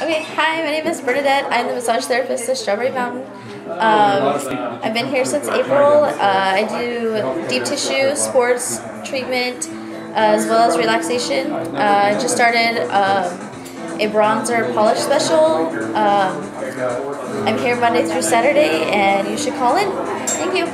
Okay, hi, my name is Bernadette. I'm the massage therapist at Strawberry Mountain. Um, I've been here since April. Uh, I do deep tissue, sports treatment, uh, as well as relaxation. Uh, I just started um, a bronzer polish special. Um, I'm here Monday through Saturday, and you should call in. Thank you.